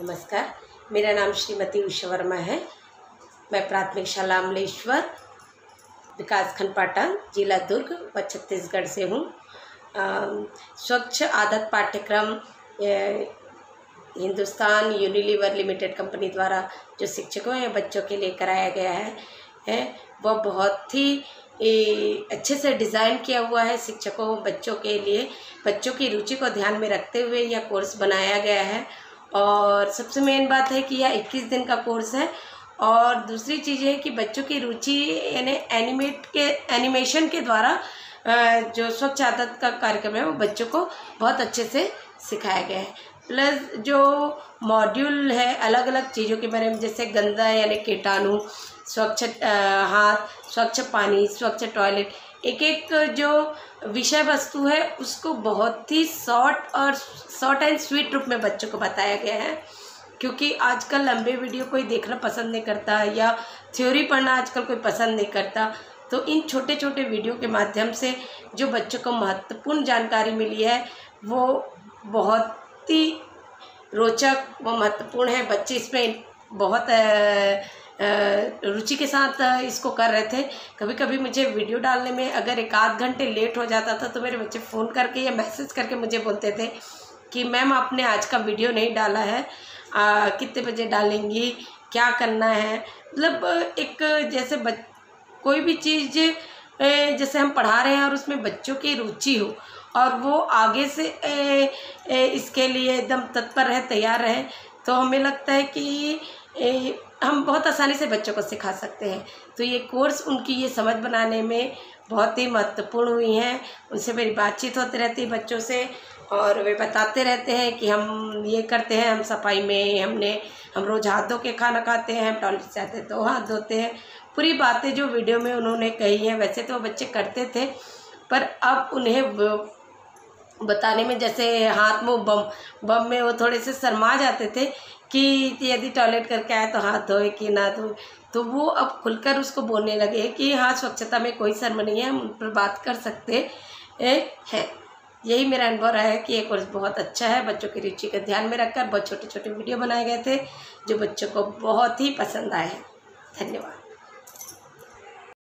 नमस्कार मेरा नाम श्रीमती उषा वर्मा है। मैं प्राथमिक शाला अमलेश्वर विकास खंड पाटन जिला दुर्ग व छत्तीसगढ़ से हूँ। स्वच्छ आदत पाठ्यक्रम हिंदुस्तान यूनिलीवर लिमिटेड कंपनी द्वारा जो शिक्षकों या बच्चों के लिए कराया गया है है वह बहुत ही ए, अच्छे से डिज़ाइन किया हुआ है शिक्षकों बच्चों के लिए। बच्चों की रुचि को ध्यान में रखते हुए यह कोर्स बनाया गया है। और सबसे मेन बात है कि यह इक्कीस दिन का कोर्स है। और दूसरी चीज़ है कि बच्चों की रुचि, यानी एनिमेट के एनिमेशन के द्वारा जो स्वच्छ आदत का कार्यक्रम है, वो बच्चों को बहुत अच्छे से सिखाया गया है। प्लस जो मॉड्यूल है अलग अलग चीज़ों के बारे में, जैसे गंदा, यानी कीटाणु, स्वच्छ हाथ, स्वच्छ पानी, स्वच्छ टॉयलेट एक एक जो विषय वस्तु है, उसको बहुत ही शॉर्ट और शॉर्ट एंड स्वीट रूप में बच्चों को बताया गया है। क्योंकि आजकल लंबे वीडियो कोई देखना पसंद नहीं करता या थ्योरी पढ़ना आजकल कोई पसंद नहीं करता तो इन छोटे छोटे वीडियो के माध्यम से जो बच्चों को महत्वपूर्ण जानकारी मिली है, वो बहुत ही रोचक व महत्वपूर्ण है। बच्चे इसमें बहुत रुचि के साथ इसको कर रहे थे। कभी कभी मुझे वीडियो डालने में अगर एक आध घंटे लेट हो जाता था तो मेरे बच्चे फ़ोन करके या मैसेज करके मुझे बोलते थे कि मैम आपने आज का वीडियो नहीं डाला है। कितने बजे डालेंगी? क्या करना है? मतलब एक जैसे बच कोई भी चीज़ जैसे हम पढ़ा रहे हैं और उसमें बच्चों की रुचि हो और वो आगे से ए, ए, इसके लिए एकदम तत्पर रहे तैयार रहे तो हमें लगता है कि ए, हम बहुत आसानी से बच्चों को सिखा सकते हैं। तो ये कोर्स उनकी ये समझ बनाने में बहुत ही महत्वपूर्ण हुई हैं। उनसे मेरी बातचीत होती रहती है बच्चों से और वे बताते रहते हैं कि हम ये करते हैं, हम सफ़ाई में हमने, हम रोज़ हाथ धो के खाना खाते हैं, हम टॉयलेट से आते तो हाथ धोते हैं। पूरी बातें जो वीडियो में उन्होंने कही हैं, वैसे तो बच्चे करते थे, पर अब उन्हें बताने में जैसे हाथ मुँह बम बम में वो थोड़े से शर्मा जाते थे कि यदि टॉयलेट करके आए तो हाथ धोए कि ना धोए। तो वो अब खुलकर उसको बोलने लगे कि हाँ स्वच्छता में कोई शर्म नहीं है, हम उन पर बात कर सकते हैं। यही मेरा अनुभव रहा है कि ये कोर्स बहुत अच्छा है, बच्चों की रुचि का ध्यान में रखकर बहुत छोटे छोटे वीडियो बनाए गए थे, जो बच्चों को बहुत ही पसंद आए हैं। धन्यवाद।